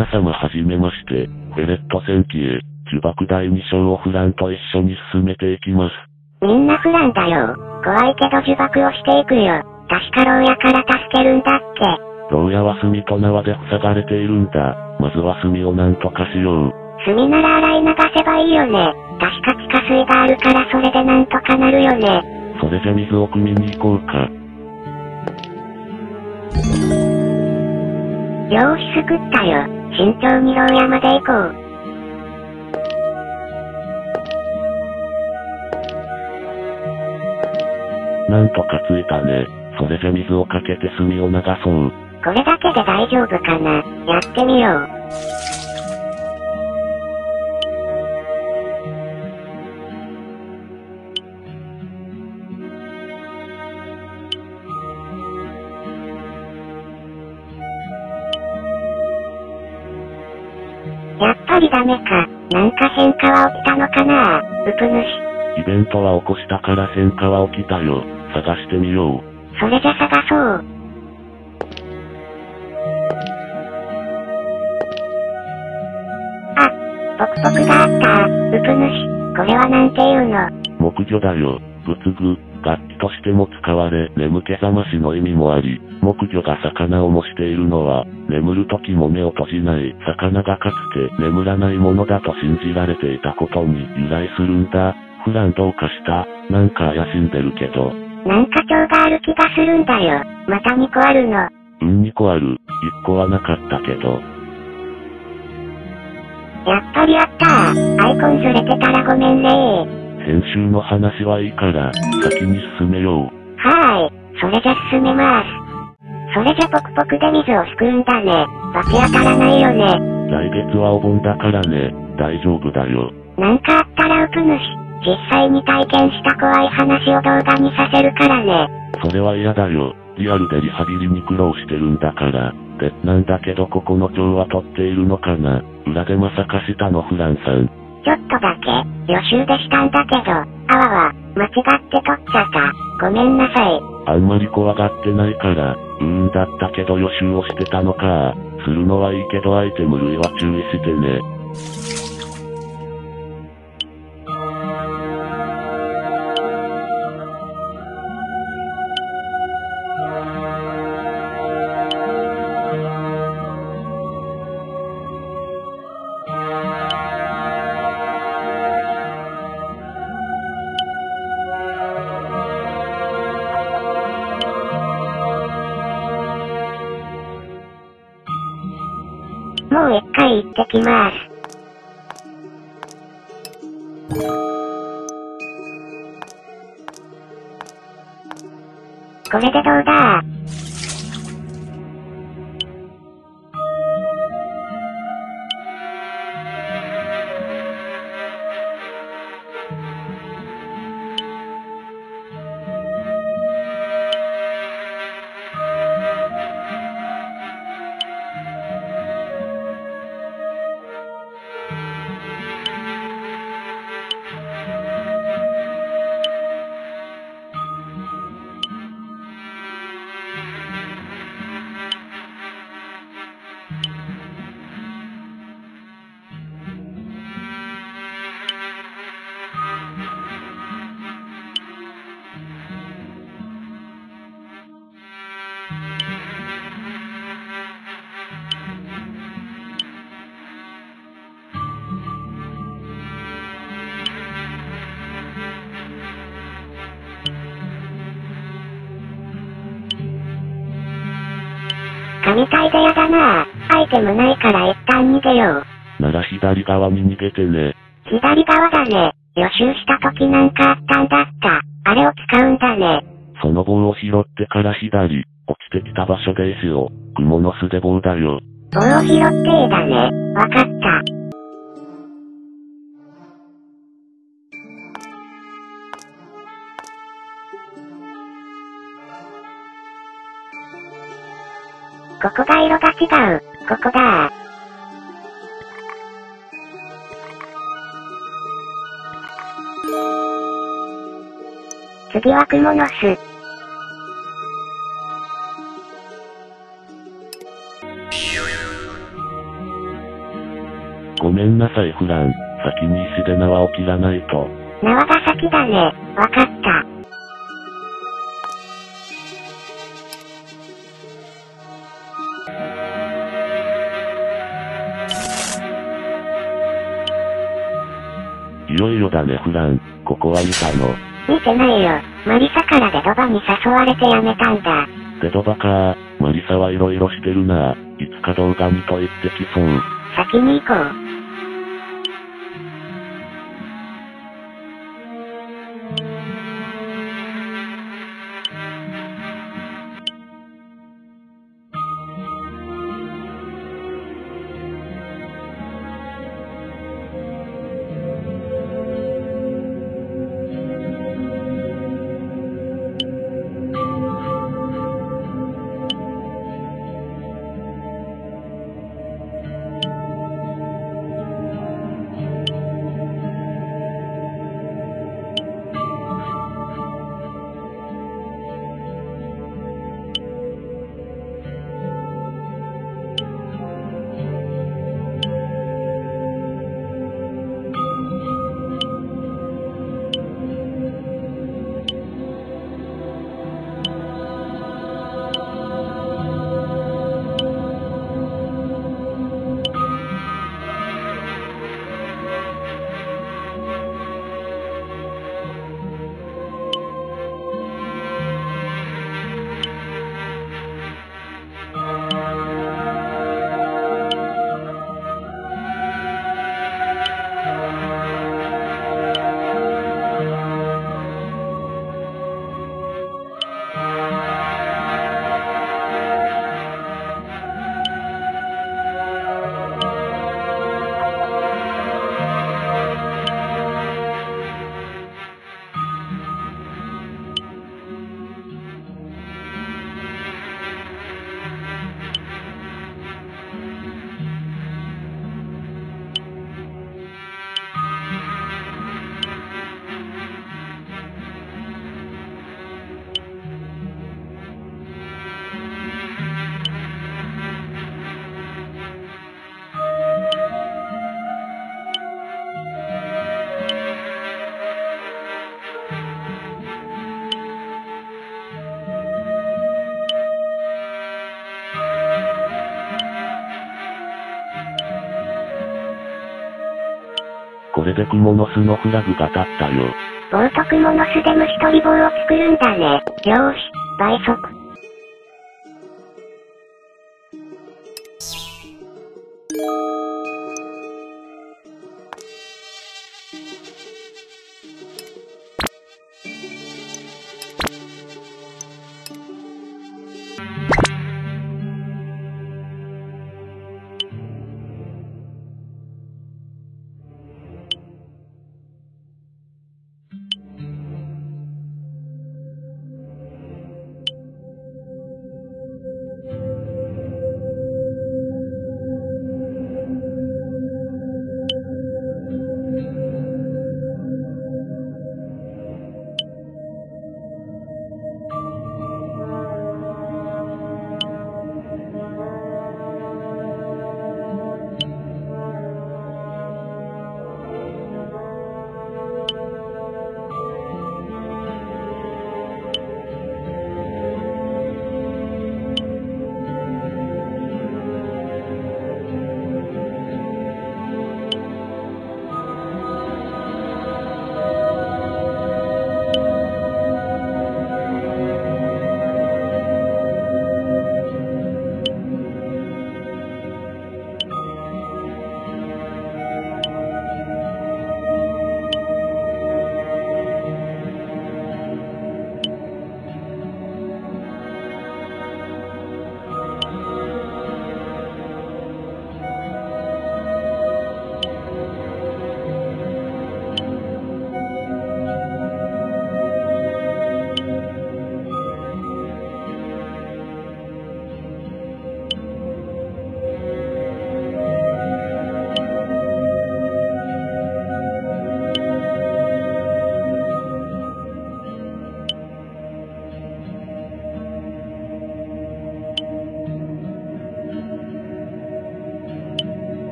皆様はじめまして、フェレット戦記へ、呪縛第2章をフランと一緒に進めていきます。みんなフランだよ。怖いけど呪縛をしていくよ。確か牢屋から助けるんだって。牢屋は炭と縄で塞がれているんだ。まずは炭をなんとかしよう。炭なら洗い流せばいいよね。確か地下水があるからそれでなんとかなるよね。それじゃ水を汲みに行こうか。よーし救ったよ。慎重に牢屋まで行こう。なんとかついたね。それじゃ水をかけて炭を流そう。これだけで大丈夫かな。やってみよう。りダメか。なんか変化は起きたのかな？うぷ主。イベントは起こしたから変化は起きたよ。探してみよう。それじゃ探そう。あ、ポクポクがあった。うぷ主。これはなんていうの？木魚だよ。仏具、楽器としても使われ、眠気覚ましの意味もあり、木魚が魚を模しているのは、眠る時も目を閉じない魚がかつて眠らないものだと信じられていたことに由来するんだ。普段どうかした？なんか怪しんでるけど。なんか蝶がある気がするんだよ。また2個あるの。うん2個ある。1個はなかったけど。やっぱりあったアイコンずれてたらごめんね先週の話はいいから、先に進めよう。はーい。それじゃ進めます。それじゃポクポクで水をすくうんだね。バチ当たらないよね。来月はお盆だからね、大丈夫だよ。なんかあったらうぷ主。実際に体験した怖い話を動画にさせるからね。それは嫌だよ。リアルでリハビリに苦労してるんだから。で、なんだけどここの蝶は取っているのかな裏でまさか下のフランさん。ちょっとだけ、予習でしたんだけど、あわわ、間違って取っちゃった。ごめんなさい。あんまり怖がってないから、うーんだったけど予習をしてたのか。するのはいいけどアイテム類は注意してね。ってきます。これでどうだ？神体でやだなアイテムないから一旦逃げよう。なら左側に逃げてね。左側だね。予習した時なんかあったんだった。あれを使うんだね。その棒を拾ってから左、落ちてきた場所で石を、蜘蛛の巣で棒だよ。棒を拾っていいだね。わかった。ここが色が違う。ここだ。次は蜘蛛の巣。なさいフラン。先に石で縄を切らないと。縄が先だね。わかった。いよいよだねフラン。ここは見たの。見てないよ。マリサからデドバに誘われてやめたんだ。デドバかマリサはいろいろしてるな。いつか動画にと言ってきそう。先に行こう。れでクモの巣のフラグが立ったよ。冒ークモの巣で虫取り棒を作るんだね。よーし、倍速。you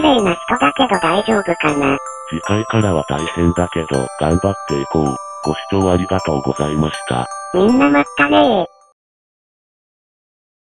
綺麗な人だけど大丈夫かな。次回からは大変だけど、頑張っていこう。ご視聴ありがとうございました。みんなまったねー。